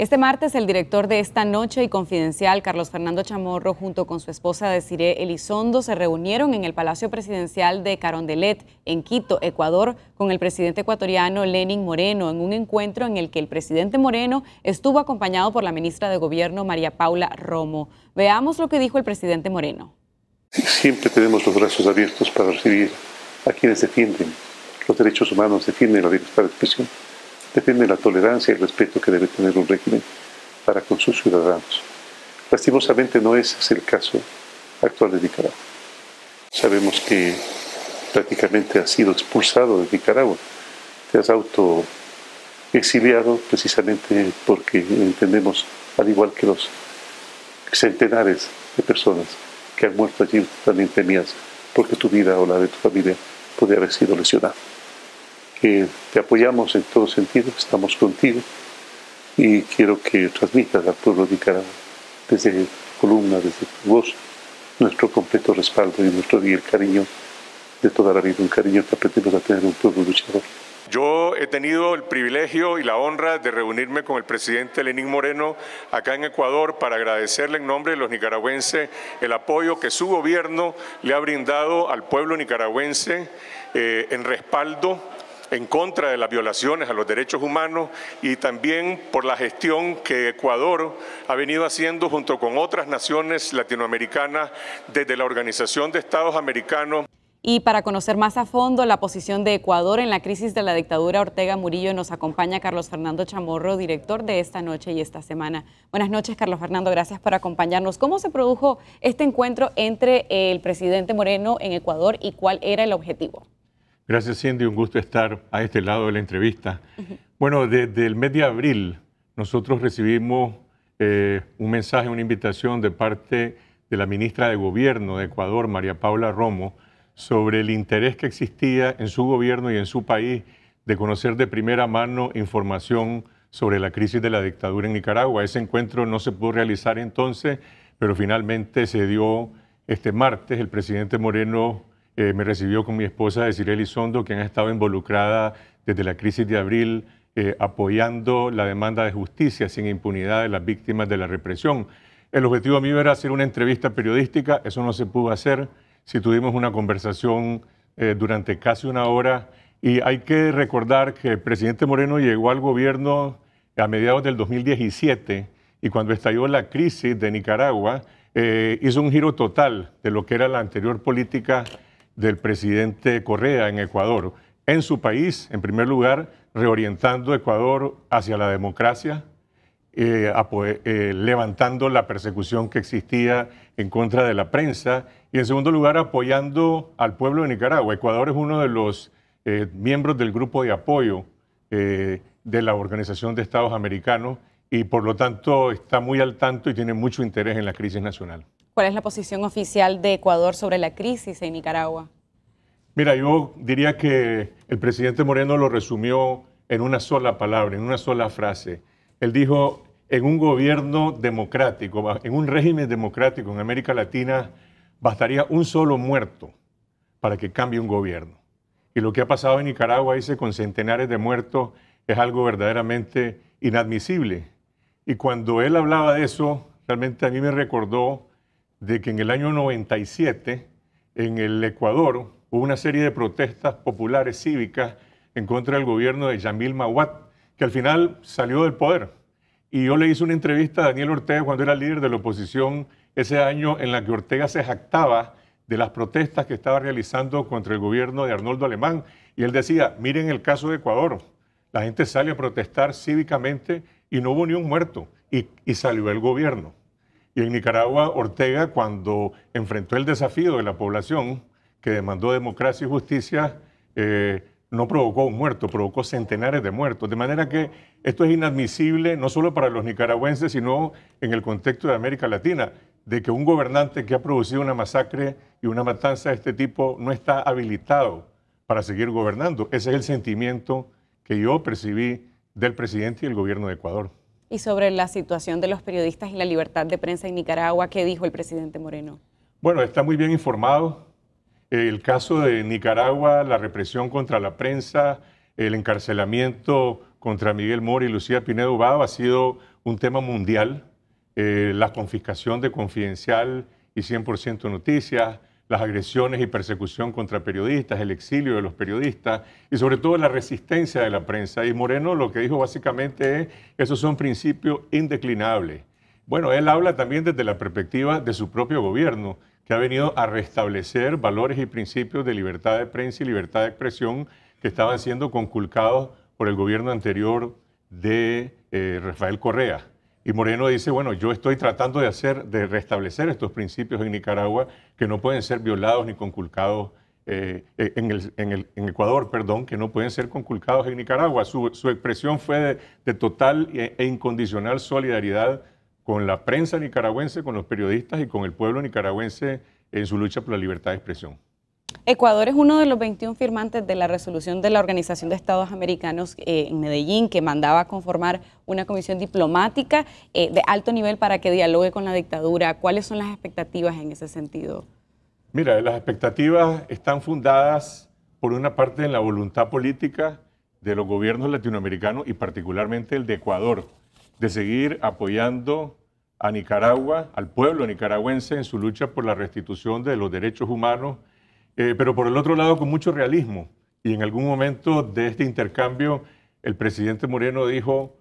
Este martes, el director de Esta Noche y Confidencial, Carlos Fernando Chamorro, junto con su esposa Desiree Elizondo, se reunieron en el Palacio Presidencial de Carondelet, en Quito, Ecuador, con el presidente ecuatoriano Lenin Moreno, en un encuentro en el que el presidente Moreno estuvo acompañado por la ministra de Gobierno, María Paula Romo. Veamos lo que dijo el presidente Moreno. Siempre tenemos los brazos abiertos para recibir a quienes defienden los derechos humanos, defienden la libertad de expresión depende de la tolerancia y el respeto que debe tener un régimen para con sus ciudadanos. Lastimosamente no ese es el caso actual de Nicaragua. Sabemos que prácticamente has sido expulsado de Nicaragua, te has auto exiliado precisamente porque entendemos, al igual que los centenares de personas que han muerto allí, también temías porque tu vida o la de tu familia puede haber sido lesionada que te apoyamos en todo sentido, estamos contigo y quiero que transmitas al pueblo de Nicaragua desde columna, desde tu voz, nuestro completo respaldo y nuestro y el cariño de toda la vida, un cariño que aprendemos a tener un pueblo luchador. Yo he tenido el privilegio y la honra de reunirme con el presidente Lenín Moreno acá en Ecuador para agradecerle en nombre de los nicaragüenses el apoyo que su gobierno le ha brindado al pueblo nicaragüense eh, en respaldo en contra de las violaciones a los derechos humanos y también por la gestión que Ecuador ha venido haciendo junto con otras naciones latinoamericanas desde la Organización de Estados Americanos. Y para conocer más a fondo la posición de Ecuador en la crisis de la dictadura Ortega Murillo, nos acompaña Carlos Fernando Chamorro, director de esta noche y esta semana. Buenas noches, Carlos Fernando, gracias por acompañarnos. ¿Cómo se produjo este encuentro entre el presidente Moreno en Ecuador y cuál era el objetivo? Gracias, Cindy. Un gusto estar a este lado de la entrevista. Bueno, desde el mes de abril nosotros recibimos eh, un mensaje, una invitación de parte de la ministra de Gobierno de Ecuador, María Paula Romo, sobre el interés que existía en su gobierno y en su país de conocer de primera mano información sobre la crisis de la dictadura en Nicaragua. Ese encuentro no se pudo realizar entonces, pero finalmente se dio este martes. El presidente Moreno eh, me recibió con mi esposa Desiree Elizondo, quien ha estado involucrada desde la crisis de abril, eh, apoyando la demanda de justicia sin impunidad de las víctimas de la represión. El objetivo mío era hacer una entrevista periodística, eso no se pudo hacer. Si tuvimos una conversación eh, durante casi una hora y hay que recordar que el presidente Moreno llegó al gobierno a mediados del 2017 y cuando estalló la crisis de Nicaragua, hizo un giro total de lo que era la anterior política del presidente Correa en Ecuador. En su país, en primer lugar, reorientando Ecuador hacia la democracia, eh, eh, levantando la persecución que existía en contra de la prensa y en segundo lugar apoyando al pueblo de Nicaragua. Ecuador es uno de los eh, miembros del grupo de apoyo de la Organización de Estados Americanos y por lo tanto está muy al tanto y tiene mucho interés en la crisis nacional. ¿Cuál es la posición oficial de Ecuador sobre la crisis en Nicaragua? Mira, yo diría que el presidente Moreno lo resumió en una sola palabra, en una sola frase. Él dijo, en un gobierno democrático, en un régimen democrático en América Latina, bastaría un solo muerto para que cambie un gobierno. Y lo que ha pasado en Nicaragua, dice, con centenares de muertos, es algo verdaderamente inadmisible. Y cuando él hablaba de eso, realmente a mí me recordó de que en el año 97, en el Ecuador, hubo una serie de protestas populares cívicas en contra del gobierno de Yamil Mawat, que al final salió del poder. Y yo le hice una entrevista a Daniel Ortega cuando era líder de la oposición ese año en la que Ortega se jactaba de las protestas que estaba realizando contra el gobierno de Arnoldo Alemán. Y él decía, miren el caso de Ecuador, la gente sale a protestar cívicamente y no hubo ni un muerto y, salió el gobierno. Y en Nicaragua, Ortega, cuando enfrentó el desafío de la población que demandó democracia y justicia, eh, no provocó un muerto, provocó centenares de muertos. De manera que esto es inadmisible no solo para los nicaragüenses, sino en el contexto de América Latina, de que un gobernante que ha producido una masacre y una matanza de este tipo no está habilitado para seguir gobernando. Ese es el sentimiento que yo percibí del presidente y el gobierno de Ecuador. Y sobre la situación de los periodistas y la libertad de prensa en Nicaragua, ¿qué dijo el presidente Moreno? Bueno, está muy bien informado. El caso de Nicaragua, la represión contra la prensa, el encarcelamiento contra Miguel Mori y Lucía Pinedo Ubado ha sido un tema mundial, eh, la confiscación de confidencial y 100% noticias, las agresiones y persecución contra periodistas, el exilio de los periodistas y sobre todo la resistencia de la prensa. Y Moreno lo que dijo básicamente es, esos son principios indeclinables. Bueno, él habla también desde la perspectiva de su propio gobierno, que ha venido a restablecer valores y principios de libertad de prensa y libertad de expresión que estaban siendo conculcados por el gobierno anterior de eh, Rafael Correa. Y Moreno dice, bueno, yo estoy tratando de hacer, de restablecer estos principios en Nicaragua que no pueden ser violados ni conculcados eh, eh, en, el, en, Ecuador, perdón, que no pueden ser conculcados en Nicaragua. Su, expresión fue de, total e, e, incondicional solidaridad con la prensa nicaragüense, con los periodistas y con el pueblo nicaragüense en su lucha por la libertad de expresión. Ecuador es uno de los 21 firmantes de la resolución de la Organización de Estados Americanos eh, en Medellín que mandaba conformar una comisión diplomática eh, de alto nivel para que dialogue con la dictadura. ¿Cuáles son las expectativas en ese sentido? Mira, las expectativas están fundadas por una parte en la voluntad política de los gobiernos latinoamericanos y particularmente el de Ecuador, de seguir apoyando a Nicaragua, al pueblo nicaragüense en su lucha por la restitución de los derechos humanos eh, pero por el otro lado con mucho realismo. Y en algún momento de este intercambio, el presidente Moreno dijo,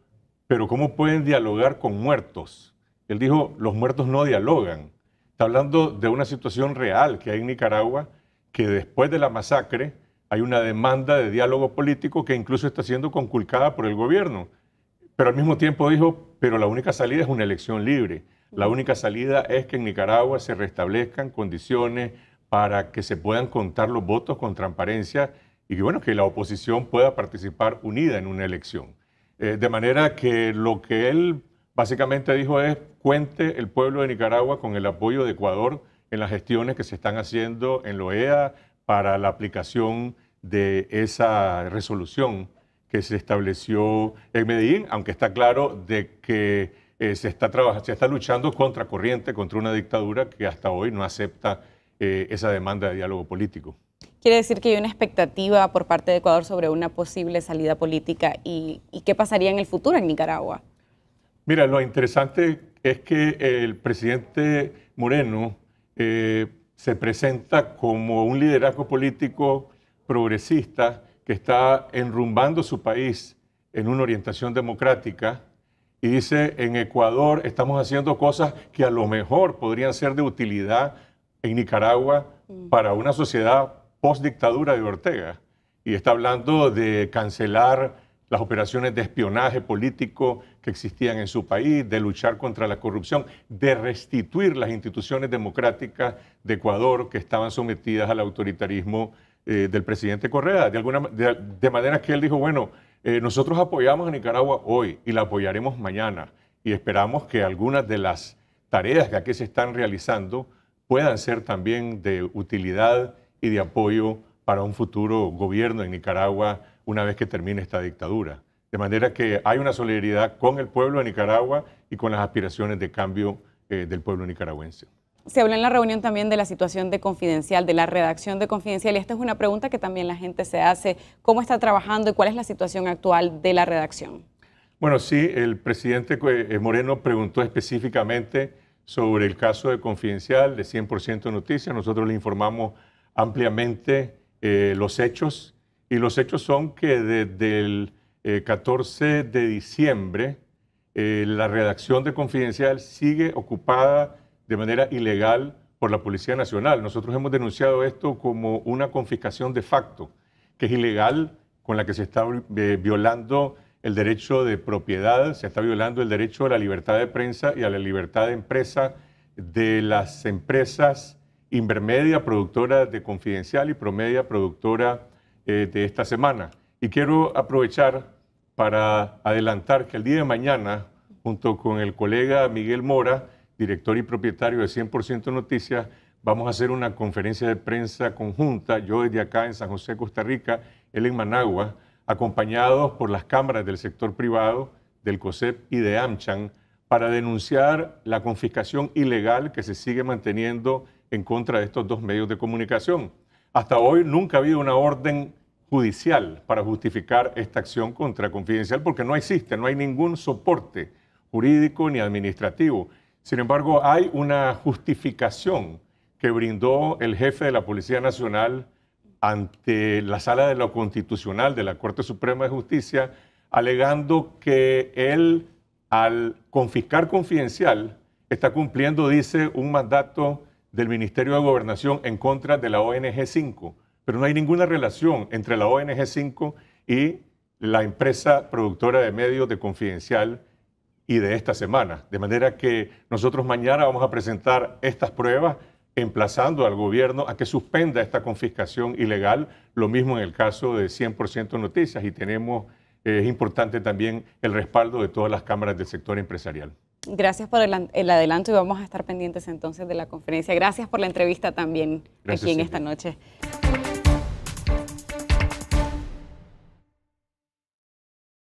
pero ¿cómo pueden dialogar con muertos? Él dijo, los muertos no dialogan. Está hablando de una situación real que hay en Nicaragua, que después de la masacre hay una demanda de diálogo político que incluso está siendo conculcada por el gobierno. Pero al mismo tiempo dijo, pero la única salida es una elección libre. La única salida es que en Nicaragua se restablezcan condiciones, para que se puedan contar los votos con transparencia y que, bueno, que la oposición pueda participar unida en una elección. Eh, de manera que lo que él básicamente dijo es, cuente el pueblo de Nicaragua con el apoyo de Ecuador en las gestiones que se están haciendo en la OEA para la aplicación de esa resolución que se estableció en Medellín, aunque está claro de que eh, se, está se está luchando contra corriente, contra una dictadura que hasta hoy no acepta eh, esa demanda de diálogo político. Quiere decir que hay una expectativa por parte de Ecuador sobre una posible salida política y, qué pasaría en el futuro en Nicaragua. Mira, lo interesante es que el presidente Moreno eh, se presenta como un liderazgo político progresista que está enrumbando su país en una orientación democrática y dice, en Ecuador estamos haciendo cosas que a lo mejor podrían ser de utilidad en Nicaragua mm. para una sociedad post-dictadura de Ortega. Y está hablando de cancelar las operaciones de espionaje político que existían en su país, de luchar contra la corrupción, de restituir las instituciones democráticas de Ecuador que estaban sometidas al autoritarismo eh, del presidente Correa. De, alguna, de, manera que él dijo, bueno, eh, nosotros apoyamos a Nicaragua hoy y la apoyaremos mañana y esperamos que algunas de las tareas que aquí se están realizando puedan ser también de utilidad y de apoyo para un futuro gobierno en Nicaragua una vez que termine esta dictadura. De manera que hay una solidaridad con el pueblo de Nicaragua y con las aspiraciones de cambio eh, del pueblo nicaragüense. Se habló en la reunión también de la situación de Confidencial, de la redacción de Confidencial, y esta es una pregunta que también la gente se hace. ¿Cómo está trabajando y cuál es la situación actual de la redacción? Bueno, sí, el presidente eh, Moreno preguntó específicamente sobre el caso de Confidencial de 100% Noticias. Nosotros le informamos ampliamente eh, los hechos y los hechos son que desde el 14 eh, de diciembre eh, la redacción de Confidencial sigue ocupada de manera ilegal por la Policía Nacional. Nosotros hemos denunciado esto como una confiscación de facto, que es ilegal, con la que se está violando el derecho de propiedad, se está violando el derecho a la libertad de prensa y a la libertad de empresa de las empresas Invermedia, productora de Confidencial y Promedia, productora eh, de esta semana. Y quiero aprovechar para adelantar que el día de mañana, junto con el colega Miguel Mora, director y propietario de 100% Noticias, vamos a hacer una conferencia de prensa conjunta, yo desde acá en San José, Costa Rica, él en Managua, acompañados por las cámaras del sector privado, del COSEP y de AmCham, para denunciar la confiscación ilegal que se sigue manteniendo en contra de estos dos medios de comunicación. Hasta hoy nunca ha habido una orden judicial para justificar esta acción contra Confidencial porque no existe, no hay ningún soporte jurídico ni administrativo. Sin embargo, hay una justificación que brindó el jefe de la Policía Nacional ante la Sala de lo Constitucional de la Corte Suprema de Justicia, alegando que él, al confiscar confidencial, está cumpliendo, dice, un mandato del Ministerio de Gobernación en contra de la ONG 5. Pero no hay ninguna relación entre la ONG 5 y la empresa productora de medios de Confidencial y de esta semana. De manera que nosotros mañana vamos a presentar estas pruebas emplazando al gobierno a que suspenda esta confiscación ilegal, lo mismo en el caso de 100% Noticias y tenemos, eh, es importante también el respaldo de todas las cámaras del sector empresarial. Gracias por el, adelanto y vamos a estar pendientes entonces de la conferencia. Gracias por la entrevista también aquí en esta noche.